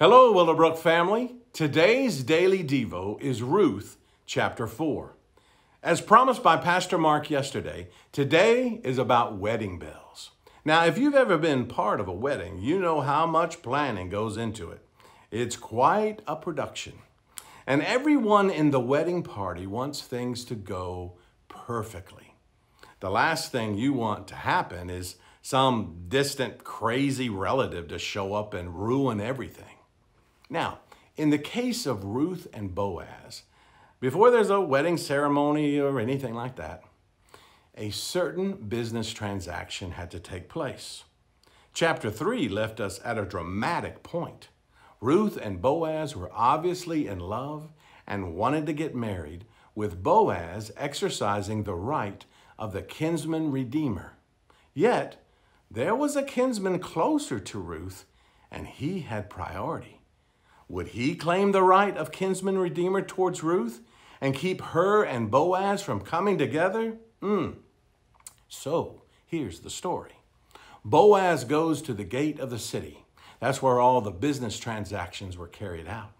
Hello, Willowbrook family. Today's daily Devo is Ruth chapter 4. As promised by Pastor Mark yesterday, today is about wedding bells. Now, if you've ever been part of a wedding, you know how much planning goes into it. It's quite a production. And everyone in the wedding party wants things to go perfectly. The last thing you want to happen is some distant, crazy relative to show up and ruin everything. Now, in the case of Ruth and Boaz, before there's a wedding ceremony or anything like that, a certain business transaction had to take place. Chapter 3 left us at a dramatic point. Ruth and Boaz were obviously in love and wanted to get married, with Boaz exercising the right of the kinsman redeemer. Yet, there was a kinsman closer to Ruth, and he had priority. Would he claim the right of kinsman redeemer towards Ruth and keep her and Boaz from coming together? Hmm. So, here's the story. Boaz goes to the gate of the city. That's where all the business transactions were carried out.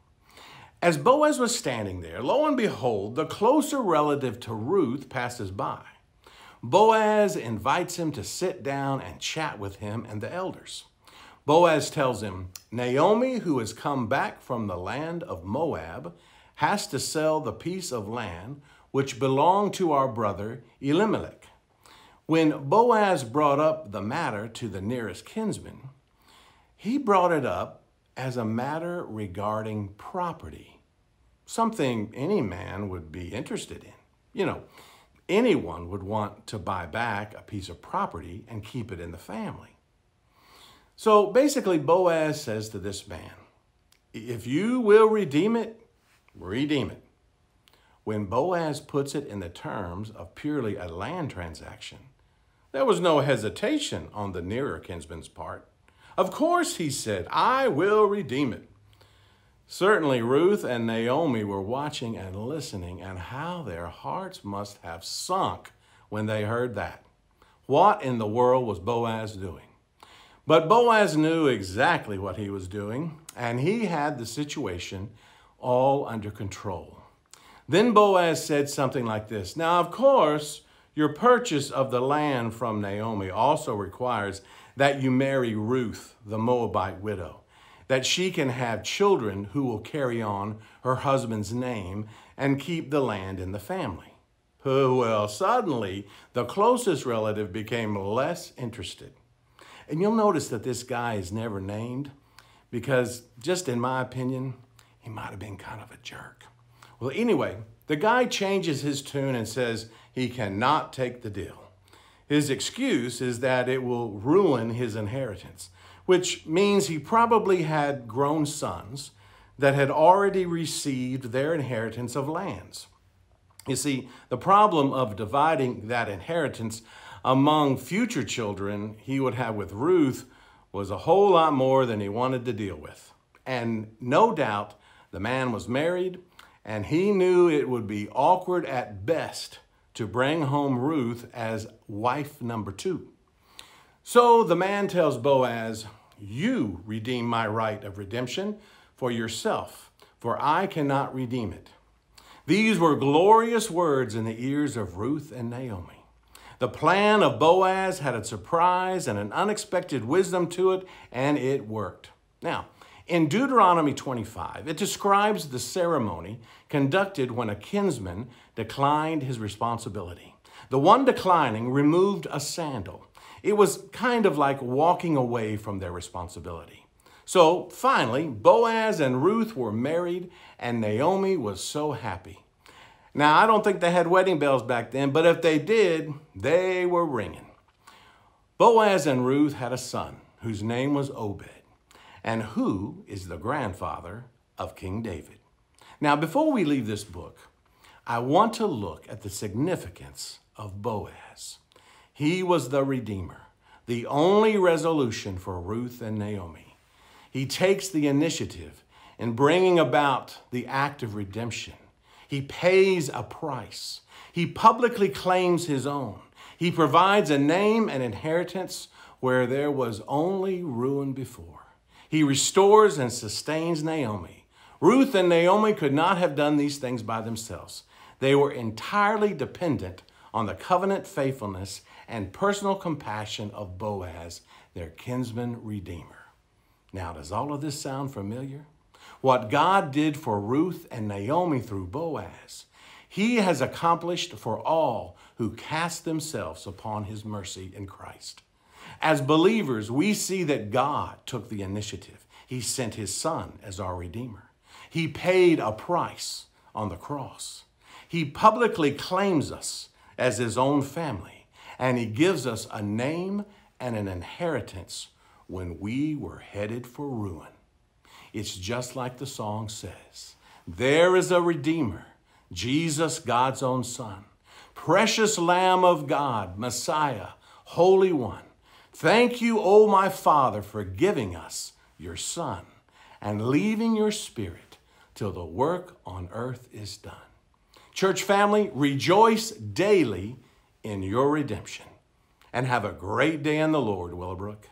As Boaz was standing there, lo and behold, the closer relative to Ruth passes by. Boaz invites him to sit down and chat with him and the elders. Boaz tells him, Naomi, who has come back from the land of Moab, has to sell the piece of land which belonged to our brother Elimelech. When Boaz brought up the matter to the nearest kinsman, he brought it up as a matter regarding property, something any man would be interested in. You know, anyone would want to buy back a piece of property and keep it in the family. So basically, Boaz says to this man, if you will redeem it, redeem it. When Boaz puts it in the terms of purely a land transaction, there was no hesitation on the nearer kinsman's part. Of course, he said, I will redeem it. Certainly, Ruth and Naomi were watching and listening, and how their hearts must have sunk when they heard that. What in the world was Boaz doing? But Boaz knew exactly what he was doing, and he had the situation all under control. Then Boaz said something like this Now, of course, your purchase of the land from Naomi also requires that you marry Ruth, the Moabite widow that she can have children who will carry on her husband's name and keep the land in the family. Well, suddenly, the closest relative became less interested. And you'll notice that this guy is never named because, just in my opinion, he might have been kind of a jerk. Well, anyway, the guy changes his tune and says he cannot take the deal. His excuse is that it will ruin his inheritance which means he probably had grown sons that had already received their inheritance of lands. You see, the problem of dividing that inheritance among future children he would have with Ruth was a whole lot more than he wanted to deal with. And no doubt the man was married and he knew it would be awkward at best to bring home Ruth as wife number two. So the man tells Boaz, you redeem my right of redemption for yourself, for I cannot redeem it. These were glorious words in the ears of Ruth and Naomi. The plan of Boaz had a surprise and an unexpected wisdom to it, and it worked. Now, in Deuteronomy 25, it describes the ceremony conducted when a kinsman declined his responsibility. The one declining removed a sandal it was kind of like walking away from their responsibility. So finally, Boaz and Ruth were married, and Naomi was so happy. Now, I don't think they had wedding bells back then, but if they did, they were ringing. Boaz and Ruth had a son whose name was Obed, and who is the grandfather of King David. Now, before we leave this book, I want to look at the significance of Boaz. He was the Redeemer, the only resolution for Ruth and Naomi. He takes the initiative in bringing about the act of redemption. He pays a price. He publicly claims his own. He provides a name and inheritance where there was only ruin before. He restores and sustains Naomi. Ruth and Naomi could not have done these things by themselves. They were entirely dependent on the covenant faithfulness and personal compassion of Boaz, their kinsman redeemer. Now, does all of this sound familiar? What God did for Ruth and Naomi through Boaz, He has accomplished for all who cast themselves upon His mercy in Christ. As believers, we see that God took the initiative. He sent His Son as our Redeemer. He paid a price on the cross. He publicly claims us as His own family, and He gives us a name and an inheritance when we were headed for ruin. It's just like the song says There is a Redeemer, Jesus, God's own Son, precious Lamb of God, Messiah, Holy One. Thank you, O my Father, for giving us your Son and leaving your Spirit till the work on earth is done. Church family, rejoice daily in your redemption and have a great day in the Lord, Willowbrook.